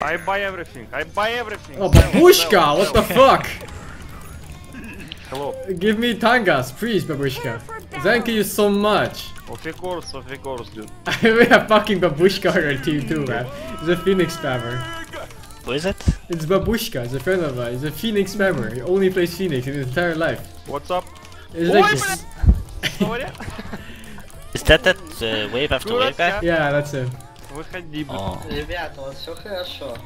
I buy everything. I buy everything. Oh, babushka! what the fuck? Hello. Give me tangos, please, babushka. Thank you so much. Of course, of course, dude. we have fucking babushka on our team too, man. He's a phoenix spammer. Who is it? It's babushka. It's a friend of mine. He's a phoenix spammer. He only plays phoenix in his entire life. What's up? It's like this. is that that uh, wave after wave guy? Yeah, that's him Выходи, блядь. Oh. Ребята, у вас все хорошо.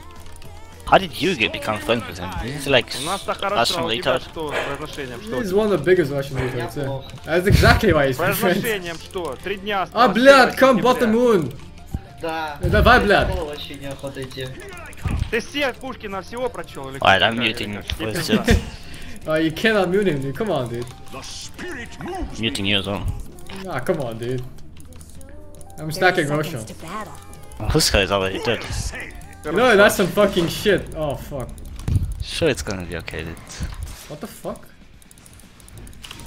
How did you get become friends with him? He's like У нас-то Russian хорошо, а у тебя retard. что с произношением? Что? He's one of the biggest Russian Я retards. Yeah. плохо. That's exactly why he's my friend. Произношением что? Три дня А, осталось. блядь, 1 come сентября. bottom moon! Да. Давай, блядь. В школу вообще неохота идти. Ты все Пушкина всего прочел или Alright, как? I'm muting Какие voice пизда? chat. Oh, you cannot mute him, dude. Come on, dude. Muting you as well. Ah, come on, dude. I'm stacking Roshan. to battle. This guy is already dead. You know, that's some fucking shit. Oh, fuck. Sure, it's gonna be okay, dude. What the fuck?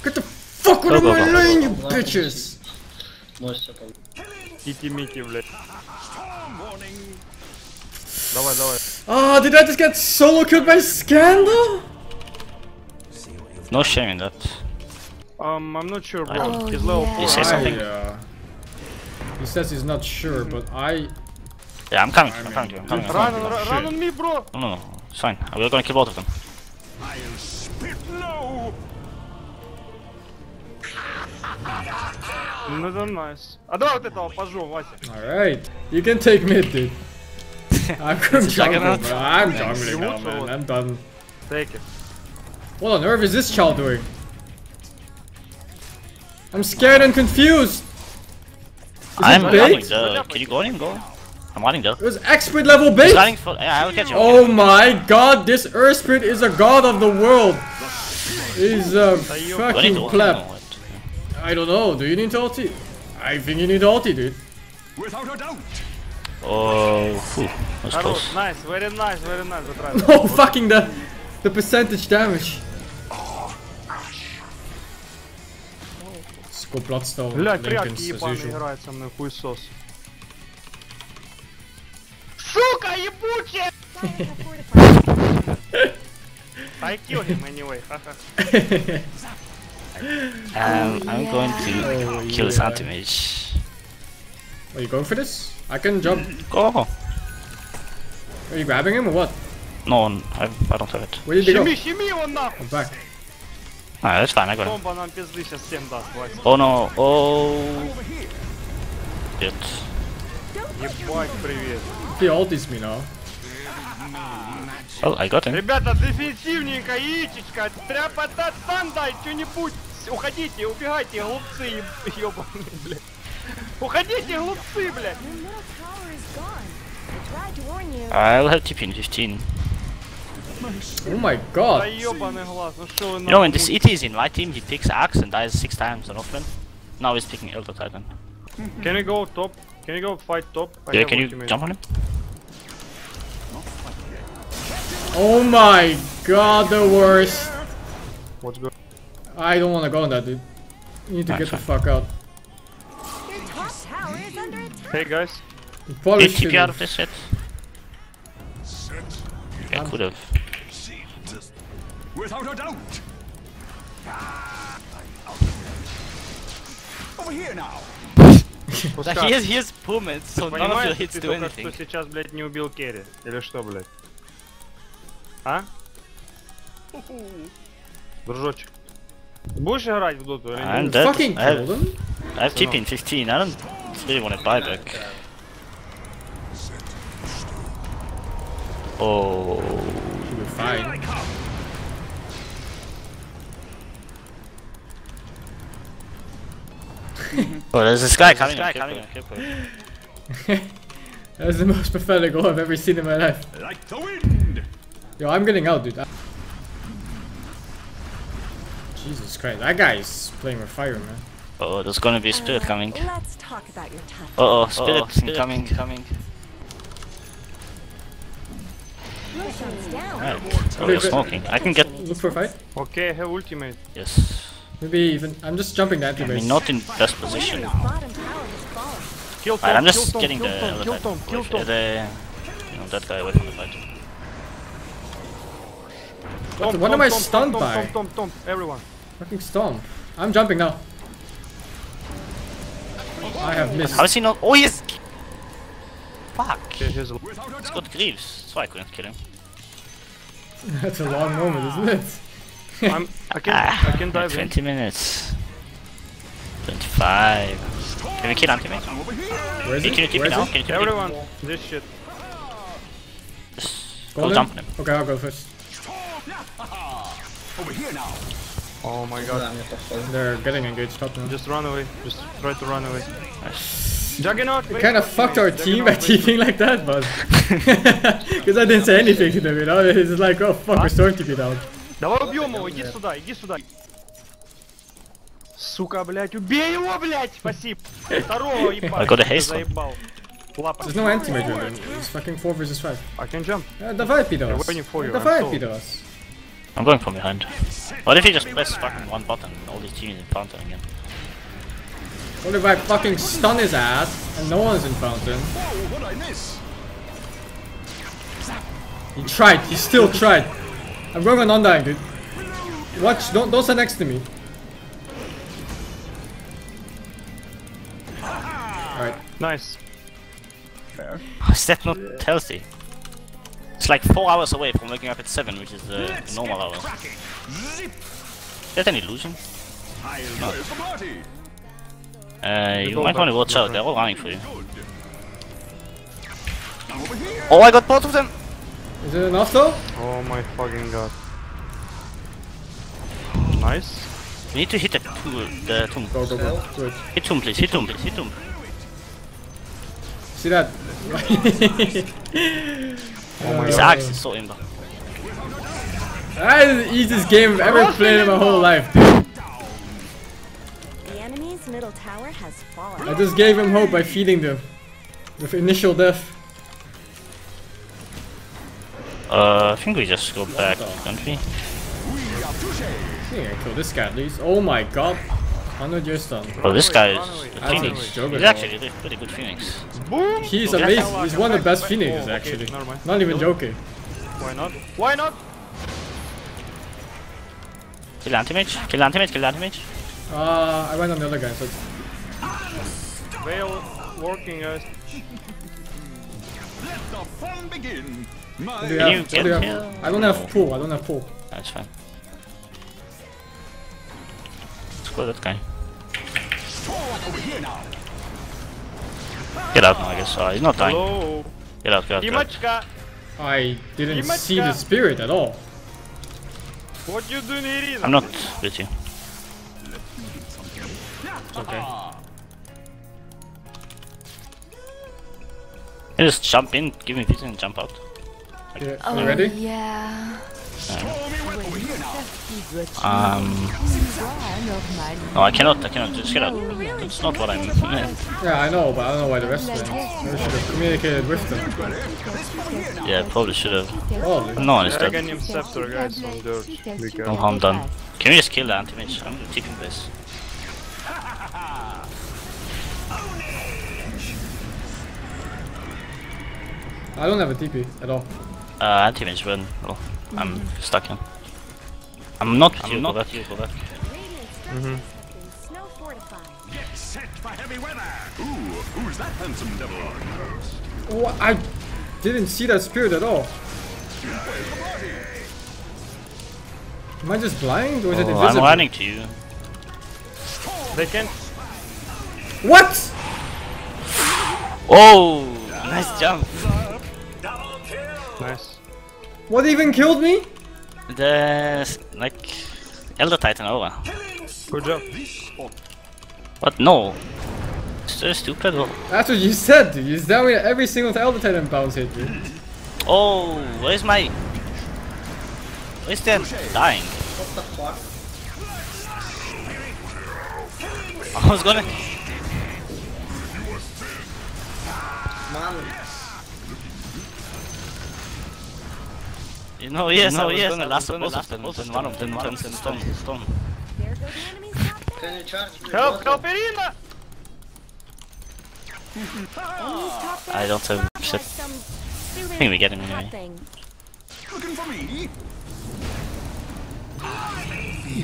Get the fuck out of Go, go, my go. lane, you bitches! Может, все получится. Кити-мити, блядь. Давай, давай. Oh, did I just get solo killed by Scandal? No shame in that. Um, I'm not sure, bro. Oh, He's level yeah. 4. You say something? I, uh, he says he's not sure, but I... Yeah, I'm coming. I'm coming to you. I'm coming. I'm coming. Run, run, run on me, bro! No, no, no. It's fine. We're gonna kill both of them. Ну это nice. А давай вот этого пожжем, Вася. Alright. You can take mid, dude. I'm jungle, juggernaut. bro. I'm jungling now, Remote or man. what? I'm done. Take it. What on earth is this child doing? I'm scared and confused! Is I'm it running bait? the. Can you go in? Go. I'm running there. It was expert level He's bait! running for. Yeah, I will catch him. Oh my god, this Earth Spirit is a god of the world! He's a Do I need fucking to ult? pleb. No, what? I don't know, do you need to ulti? I think you need to ulti, dude. Oh, phew. That was Хорош, close. nice, very nice, very nice. Затравил. Oh, fucking the, the percentage damage. Let's go Bloodstone. Блядь, прятки Lincolns, as ебаный usual. играет со мной, хуесос. Сука, ебучая! I kill him anyway, haha. Um, I'm going to Oh, kill his yeah. anti-mage. Are you going for this? I can jump. Go. Are you grabbing him or what? No, I, I don't have it. Where did he go? Щеми, щеми его нахуй! I'm back. Ah, that's fine. I got him. Бомба нам пизды сейчас всем даст, Вася. Oh no. Oh. Shit. Ебать, привет. He ultis me now. Oh, I got him. Ребята, дефенсивненько, яичечка, тряпата, стан дай, что-нибудь. Уходите, убегайте, глупцы, еб- ебаные, блядь. Уходите, глупцы, блядь. Your middle tower is gone. I tried to warn you. I'll have TP in 15. Oh my Да god. ебаный глаз, ну что вы You know, when нахуй this ET is in my team, he picks Axe and dies six times on offlane. Now he's picking Elder Titan. Can we go top? Can you go fight top? I Yeah, can you ultimate. jump on him? Oh my god, the worst. What's good? I don't want to go on that, dude. You need to Ah, get the fine. fuck out. Your top tower is under attack. Hey guys. You probably Did TP out of this shit? I could have. Without a doubt. Over here now. Пускай. Here's, here's Pullman, so none of your Понимаешь, hits ты do только что anything. сейчас, блядь, не убил Керри? Или что, блядь? А? Дружочек. Будешь играть в доту или I'm нет? dead. fucking I have, kill them. I have TP in 15. I don't really want to buy back. Oh. Be fine. Oh, there's this guy there's coming. This that was the most pathetic goal I've ever seen in my life. Like the wind. Yo, I'm getting out, dude. I Jesus Christ, that guy is playing with fire, man. Uh oh, there's gonna be a spirit coming. Uh, let's talk about your time. Uh oh, spirit, uh -oh, spirit coming, coming. Right. Oh, you're smoking. I can get. Look for a fight. Okay, her have ultimate. Yes. Maybe even. I'm just jumping the I anti-base. mean, not in best position. Radiant's bottom tower has fallen. Kill Right, I'm just Tom, getting kill the Tom, other kill side. Tom, kill Wait, Tom. the that guy away from the fight. What, Tom, what Tom, am I Tom, stunned Tom, by? Tom, Tom, Tom, everyone. Fucking stomp. I'm jumping now. I have missed. How is he not? Oh, yes! Fuck! Okay, here's a Without a He's doubt. got Greaves, so I couldn't kill him. That's a long moment, isn't it? I'm, I can, ah, I can dive 20 in. minutes. 25. Can we kill him? Can we? Where is can you Everyone, this shit. Go, jump on him. Okay, I'll go first. Over here now. Oh my god. They're getting engaged top now. Just run away. Just try to run away. Juggernaut! We kind of fucked our team by TPing like that, but Because I didn't say anything to them, you know? It's like, oh fuck, we're starting to be down. me. Давай убьем его, иди сюда, иди сюда. Сука, блядь, убей его, блядь! Спасибо. Второго ебать. I got a ты haste one. заебал. Лапа. There's no anti-mage with them. It's fucking 4 versus 5. I can jump. Uh, давай, They're Pidos. waiting for you, Давай, I'm told. Pidos. I'm going from behind. What if he just press fucking one button and all these teams in fountain again? What if I fucking stun his ass and no one's in fountain? Oh, what I miss? He tried, he still tried. I'm going on undying, dude. Watch, don't don't stand next to me. Alright. Nice. Fair. Is that not healthy? It's like 4 hours away from waking up at 7, which is the normal hours. Cracking. Zip. Is that an illusion? I'll where's the party? Uh, you go might want to watch out, they're all running for you. Good. Over here. Oh, I got both of them! Is it enough though? Oh my fucking god. Nice. We need to hit the, tomb, the tomb. Go, go, go. Good. Hit tomb, please, hit tomb, please, hit tomb. See that? Oh my His god. axe is so imba. That is the easiest game I've ever played in my whole life, dude. The enemy's middle tower has fallen. I just gave him hope by feeding them. With initial death. Uh, I think we just go back, don't we? I think I kill this guy at least. Oh my god. 100 years stun. Well, this guy is away, the Phoenix. He's actually a pretty good Phoenix. Boom! He's amazing. He's one of the best Back, Phoenixes. Oh, actually. okay, never mind. Not even joking. Why not? Why not? Kill anti-mage, kill anti-mage, kill anti-mage. Uh, I went on the other guy, so Veil working, guys. Let the fun begin. Do you have? Do you have? I don't have pull, I don't have pull. That's fine. Let's go that guy. Get out now, I guess. Uh, he's not dying. Hello. Get out, get out, get out. I didn't see the spirit at all. What you doing here? I'm not with you. It's okay. You just jump in, give me pizza and jump out. Yeah, Oh, you ready? Yeah. Show me what over here now. Um, no, I cannot, I cannot. Just get out. That's not what I meant. Yeah, I know, but I don't know why the rest went. Maybe should have communicated with them. yeah, probably should have. Probably. No one is dead. Scepter, guys, on dirt. Be No careful. harm done. Can we just kill the anti-mage? I'm keeping this. I don't have a TP at all. Uh, anti-mage run. Oh, I'm stuck in. I'm not with you, not with you, go back. Radiant's snow fortified. Get set for heavy weather. Ooh, who's that handsome devil? What? I didn't see that spirit at all. Am I just blind or is it invisible? I'm invisible? running to you. They can What? Oh, nice jump. Nice. What even killed me? The like Elder Titan oh, over. Good job. What? No. So stupid. Oh, That's what you said, dude. You tell me every single Elder Titan bounce hit you. Oh, where's my? Where's that dying? What the fuck? I was gonna. Man, You know, yes, you know, oh, yes, gonna last of both of them, one of them turns and stone, stone. Help, help, Irina! I don't have shit. I think we get him anyway. Looking?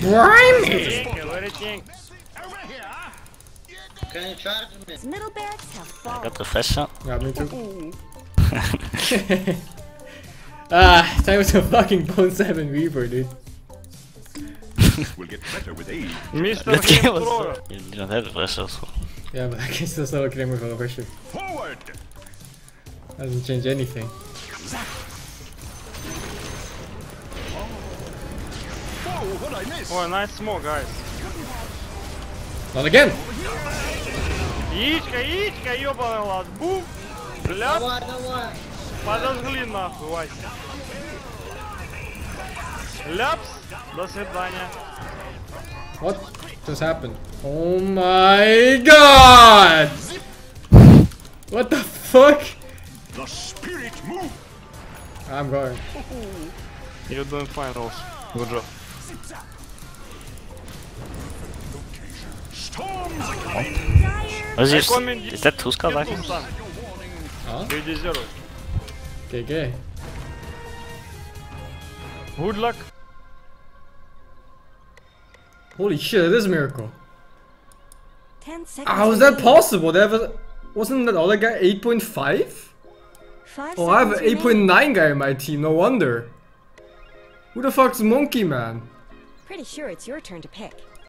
Blimey! Can you charge me? Middle barracks have fallen. I got the flash shot. Yeah, me too. ah, time was a fucking Bone 7 Reaper, dude. We'll get better with age. Мистер That game was. Хемстроер. You don't have the flash shot. So. Yeah, but I can still sell a Kramer for pressure. Forward. Doesn't change anything. Whoa, what I miss? Ой, nice smoke, guys. Not again! Яичко, яичко, ёбаный лад. Бум! Ляп, Давай, давай. подожгли нахуй, Вася. Ляпс, до свидания. What just happened? Oh my god! What the fuck? The spirit move. I'm going. You're doing fine, Rose. Good job. Storms are coming. Was I this, comment is that two scout Get items? son. Huh? You deserve it. GG. Good luck. Holy shit, it is a miracle. Ten seconds. How is that remaining. possible? There was, wasn't that other guy 8.5? Oh, I have an 8.9 guy in my team, no wonder. Who the fuck's Monkey Man? Pretty sure it's your turn to pick.